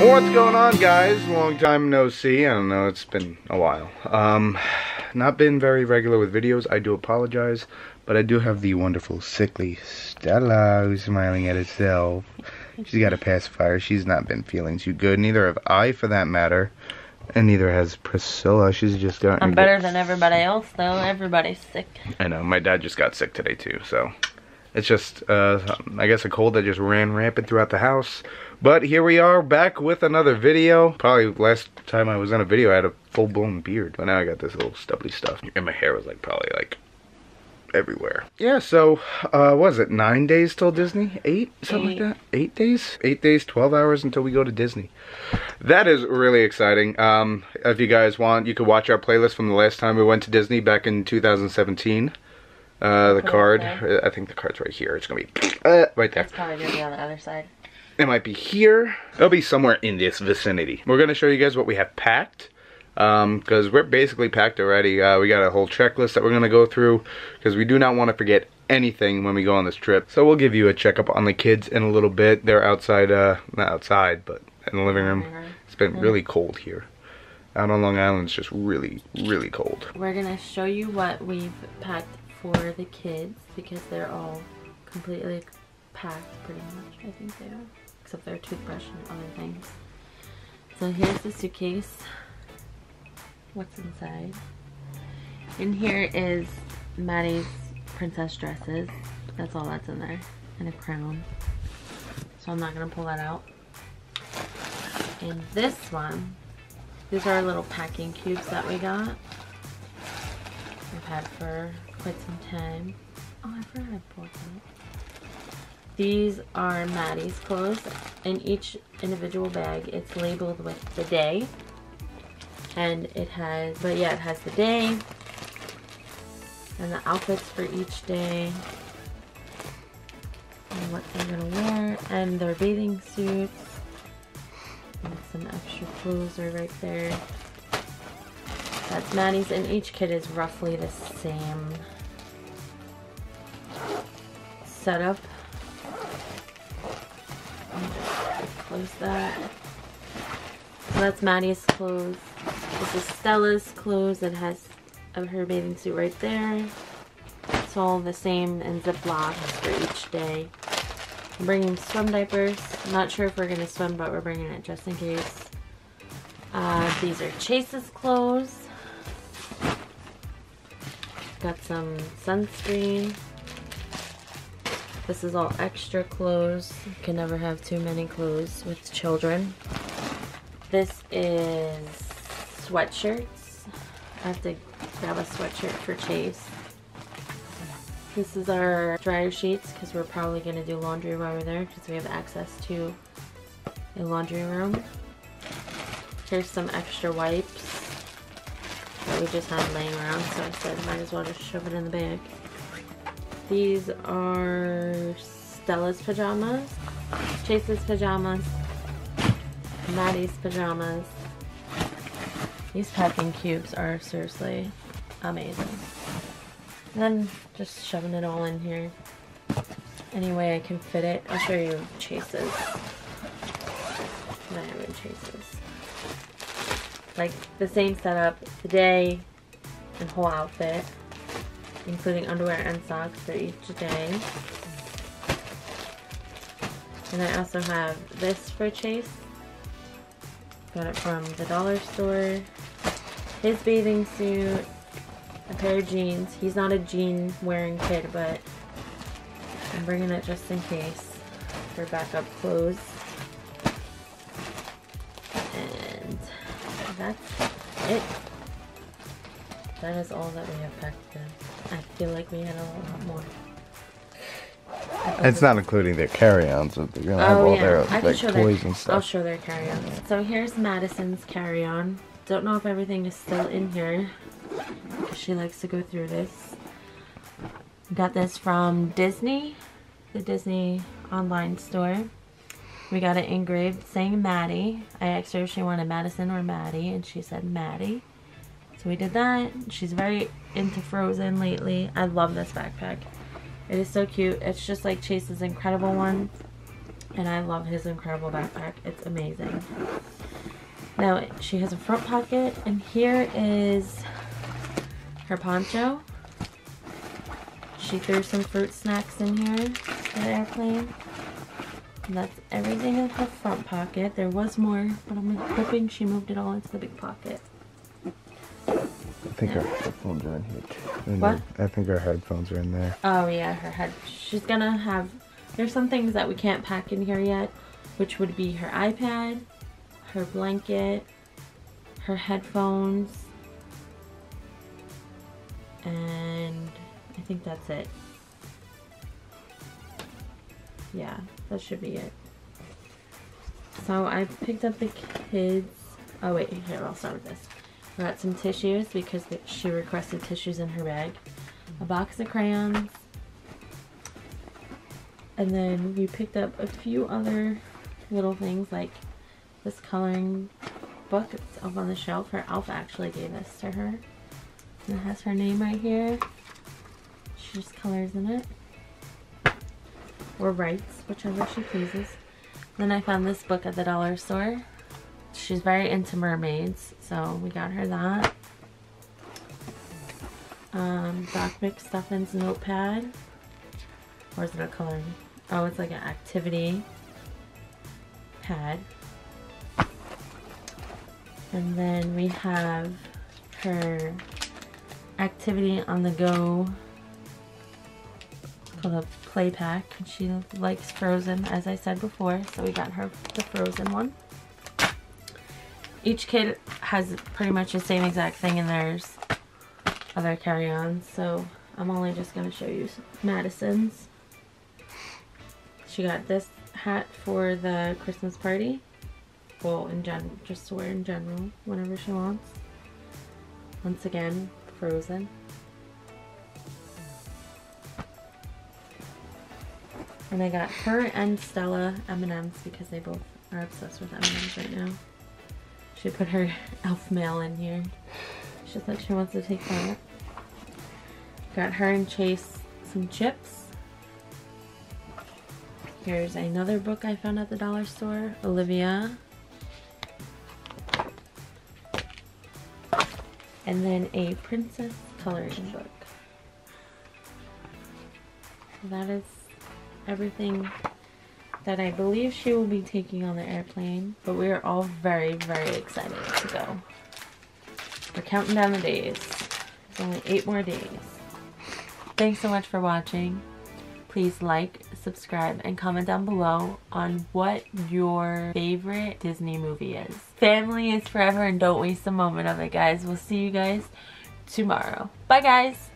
What's going on guys? Long time no see. I don't know, it's been a while. Um, not been very regular with videos. I do apologize. But I do have the wonderful sickly Stella who's smiling at herself. She's got a pacifier. She's not been feeling too good. Neither have I for that matter. And neither has Priscilla. She's just got. I'm better than everybody else though. Everybody's sick. I know. My dad just got sick today too. So it's just, uh, I guess a cold that just ran rampant throughout the house. But here we are back with another video. Probably last time I was in a video I had a full-blown beard. But now I got this little stubbly stuff. And my hair was like probably like everywhere. Yeah, so, uh, was it nine days till Disney? Eight? Something Eight. like that? Eight days? Eight days, 12 hours until we go to Disney. That is really exciting. Um, if you guys want, you could watch our playlist from the last time we went to Disney back in 2017. Uh, the card, I think the card's right here. It's gonna be uh, right there. It's probably gonna be on the other side. It might be here. It'll be somewhere in this vicinity. We're gonna show you guys what we have packed because um, we're basically packed already. Uh, we got a whole checklist that we're gonna go through because we do not want to forget anything when we go on this trip. So we'll give you a checkup on the kids in a little bit. They're outside, uh, not outside, but in the living room. It's been really cold here. Out on Long Island, it's just really, really cold. We're gonna show you what we've packed for the kids because they're all completely packed pretty much. I think they are, except their toothbrush and other things. So here's the suitcase what's inside. In here is Maddie's princess dresses. That's all that's in there. And a crown. So I'm not going to pull that out. And this one, these are our little packing cubes that we got. We've had for quite some time. Oh, I forgot I pulled them. These are Maddie's clothes. In each individual bag, it's labeled with the day and it has but yeah it has the day and the outfits for each day and what they're gonna wear and their bathing suits and some extra clothes are right there. That's Maddie's and each kit is roughly the same setup. Close that. So that's Maddie's clothes this is Stella's clothes that has of her bathing suit right there. It's all the same in Ziplocs for each day. I'm bringing swim diapers. I'm not sure if we're going to swim, but we're bringing it just in case. Uh, these are Chase's clothes. Got some sunscreen. This is all extra clothes. You can never have too many clothes with children. This is sweatshirts. I have to grab a sweatshirt for Chase. This is our dryer sheets because we're probably going to do laundry while we're there because we have access to a laundry room. Here's some extra wipes that we just had laying around so I said might as well just shove it in the bag. These are Stella's pajamas, Chase's pajamas, Maddie's pajamas, these packing cubes are seriously amazing. And then just shoving it all in here. Any way I can fit it. I'll show you Chase's. Have Chase's. Like the same setup today and whole outfit. Including underwear and socks for each day. And I also have this for Chase. Got it from the dollar store his bathing suit, a pair of jeans. He's not a jean wearing kid, but I'm bringing it just in case for backup clothes. And that's it. That is all that we have packed in. I feel like we had a lot more. It's not including their carry-ons. They're gonna have oh, all yeah. their like, toys and stuff. I'll show their carry-ons. So here's Madison's carry-on. Don't know if everything is still in here. She likes to go through this. Got this from Disney, the Disney online store. We got it engraved saying Maddie. I asked her if she wanted Madison or Maddie, and she said Maddie. So we did that. She's very into Frozen lately. I love this backpack. It is so cute. It's just like Chase's incredible one. And I love his incredible backpack. It's amazing. Now, she has a front pocket. And here is her poncho. She threw some fruit snacks in here for the airplane. And that's everything in her front pocket. There was more, but I'm hoping she moved it all into the big pocket. I think our headphones are in here too. What? I think our headphones are in there. Oh yeah, her head. She's gonna have. There's some things that we can't pack in here yet, which would be her iPad, her blanket, her headphones, and I think that's it. Yeah, that should be it. So I picked up the kids. Oh wait, here I'll start with this. Got some tissues because she requested tissues in her bag. A box of crayons. And then we picked up a few other little things like this coloring book. It's up on the shelf. Her elf actually gave this to her. And it has her name right here. She just colors in it. Or writes, whichever she pleases. Then I found this book at the dollar store. She's very into mermaids, so we got her that. Um, Doc McStuffins notepad. Or is it a coloring? Oh, it's like an activity pad. And then we have her activity on the go called a play pack. And She likes Frozen, as I said before, so we got her the Frozen one. Each kid has pretty much the same exact thing in theirs, other carry-ons, so I'm only just going to show you Madison's. She got this hat for the Christmas party. In gen just to wear in general, whenever she wants. Once again, Frozen. And I got her and Stella M&M's because they both are obsessed with M&M's right now. She put her elf mail in here. She said she wants to take that. Got her and Chase some chips. Here's another book I found at the dollar store. Olivia. And then a princess coloring book. That is everything that I believe she will be taking on the airplane. But we are all very, very excited to go. We're counting down the days. It's only eight more days. Thanks so much for watching. Please like, subscribe, and comment down below on what your favorite Disney movie is. Family is forever and don't waste a moment of it, guys. We'll see you guys tomorrow. Bye, guys.